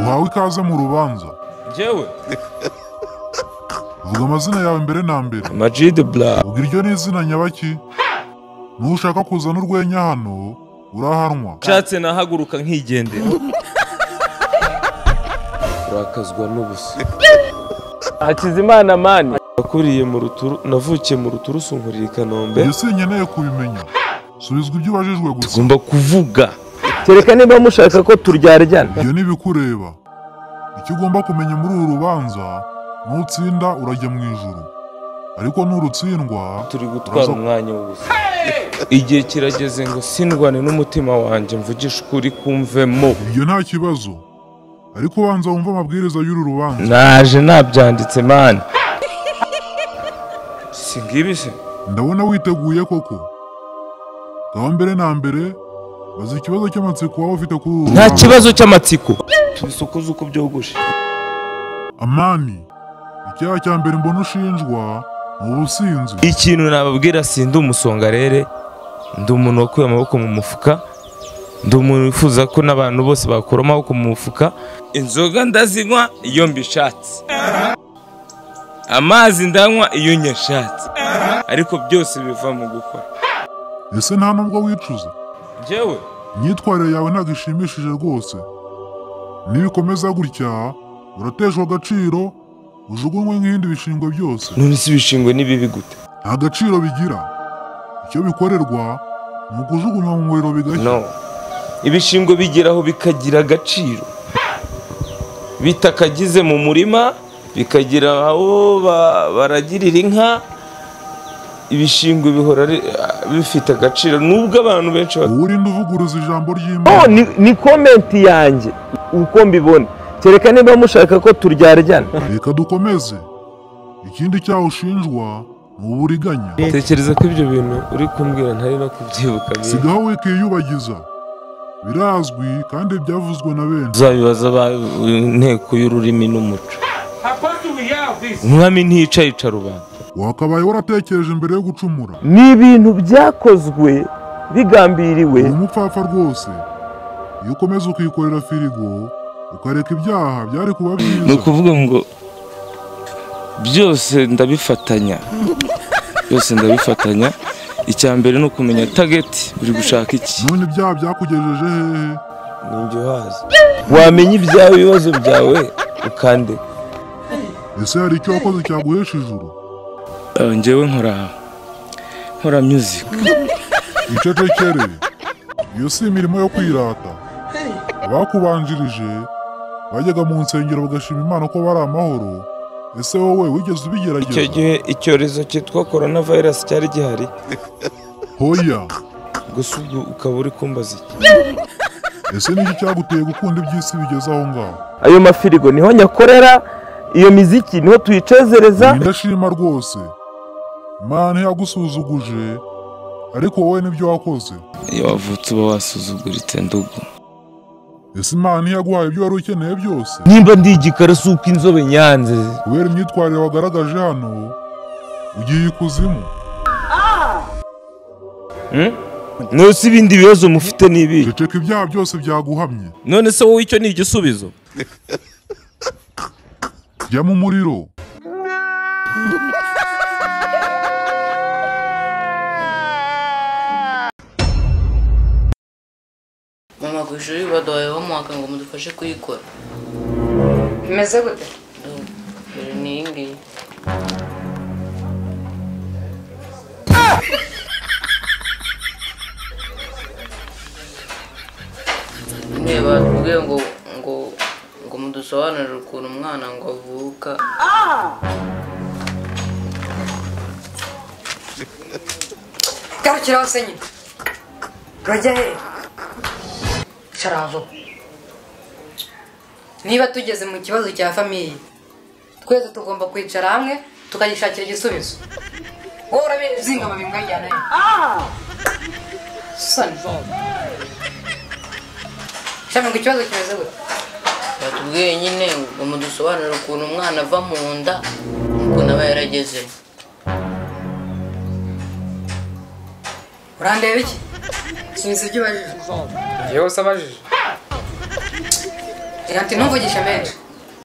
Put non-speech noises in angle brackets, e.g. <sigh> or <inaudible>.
uhawe ikaze mu rubanza. Njyewe vuga amazina yawe mbere na mbere. Majide bla. Ubwo iryo ni izina nyabaki nushaka kuzana urwenya hano urahanwa. Nshatse nahaguruka nkigendera. Urakazwa n'ubusa. Hakizimana mani nakuriye mu ruturu navukiye mu ruturusu nkurira i kanombe. Ibyo sinkeneye kubimenya. Subizwa ibyo ubajijwe gusa. Tugomba kuvuga. Kereka niba mushaka ko turyaryana ibyo ntibikureba. Icyo ugomba kumenya muri uru rubanza nutsinda urajya mu ijuru. Ariko nurutsindwa turi gutwara umwanya w'ubusa igihe kirageze ngo sindwane n'umutima wanjye mvugishe ukuri kumvemo. Ibyo nta kibazo. Ariko ubanza wumve amabwiriza y'uru rubanza. Naje nabyanditse mani si ngibi se? Ndabona witeguye koko. Gahwa mbere na mbere baza ikibazo cy'amatsiko waba ufite kuri uru nta kibazo cy'amatsiko. Tubisokoze uko byogoshe. Amani icyaha cya mbere mbona ushinjwa ni ubusinzi. Ikintu nababwira sindi umusongarere ndi umuntu wakuye amaboko mu mufuka ndi umuntu wifuza ko n'abantu bose bakura amaboko mu mufuka. Inzoga ndazinywa iyo mbishatse. Amazi ndanywa iyo nyashatse. Ariko byose biva mu gukora. Ese nta nubwo wicuza? Njyewe imyitwarire yawe ntabwo ishimishije rwose. Nibikomeza gutya urateshwa agaciro ujugunywe nk'ibindi bishingwe byose. None si ibishingwe ni bibi gute? Nta gaciro bigira. Icyo bikorerwa ni ukujugunywa mu muriro bigashya no. Ibishingwe bigeraho bikagira agaciro. Bitakagize mu murima bikagira aho ba- baragirira inka ibishingwe bihora ari- bifite agaciro. Nubwo abantu benshi urinde uvuguruza ijambo Oh, ry'imana ni, ni komenti yanjye. Uko mbibona. Kereka niba mushaka ko turyaryana reka dukomeze. Ikindi cyaha ushinjwa ni uburiganya. Tekereza ko ibyo bintu uri kumbwira ntari no kubyibuka sigaho wikiyubagiza birazwi kandi byavuzwe na benshi. Uzabibaza inteko y'ururimi n'umuco. Umwami ntiyica yica rubanda. Wakabaye waratekereje mbere yo gucumura? Ni ibintu byakozwe bigambiriwe. Uri umupfapfa rwose iyo ukomeza ukikorera firigo ukareka ibyaha byari kuba ni byiza ukuvuga ngo byose ndabifatanya. Byose ndabifatanya. Icya mbere ni ukumenya tageti uri gushaka iki? None ibyaha byakugejeje hehe? Ni njye uhazi wamenya ibyawe ibibazo byawe ukande. Ese hari icyo wakoze cyaguhesha ijuru? Njyewe nkora nkora music icecekere iyo si imirimo yo kwirata abakubanjirije bajyaga mu nsengero bagashima imana ko bari amahoro ese wowe wigeze icyo ubigerageza gihe icyorezo cyitwa korona virusi cyari gihari hoya gusa ubwo ukaba uri kumbaza iki ese niki cyaguteye gukunda iby'isi bigeze aho ngaho ayo mafirigo ni ho nyakorera iyo miziki ni ho tuyicezereza Ni ndashima rwose imana ntiyagusuzuguje ariko wowe ni byo wakoze. Iyo wavutse uba wasuzuguritse ndugu. Ese imana ntiyaguhaye ibyo wari ukeneye byose? Nimba ndi igikara si uko inzobe nyanze. Kubera imyitwarire wagaragaje hano ugiye ikuzimu. None se ibindi bibazo mufite ni ibi ceceka ibyaha byose byaguhamye. None se wowe icyo ni igisubizo jya mu muriro. <laughs> ku ishuri baduhaye homework ngo mudufashe kuyikora bimeze gute ni iyi ngiyi nyine batubwiye ngo ngo ngo mudusobanurire ukuntu umwana ngo avuka garukira hose nyine urajya he cara vuba niba tugeze mu kibazo cya famiye twese tugomba kwicara hamwe tukagishakira igisubizo. Wowe urabizinga amabi mwajyana he? Soni shami ngo ikibazo kimeze gute? Batubwiye nyine ngo mudusobanurire ukuntu umwana ava mu nda n'ukuntu aba yaragezemo urandeba iki? Inicjativa rząd. Dzieło samarzysz. Ja não vou deixar mecz.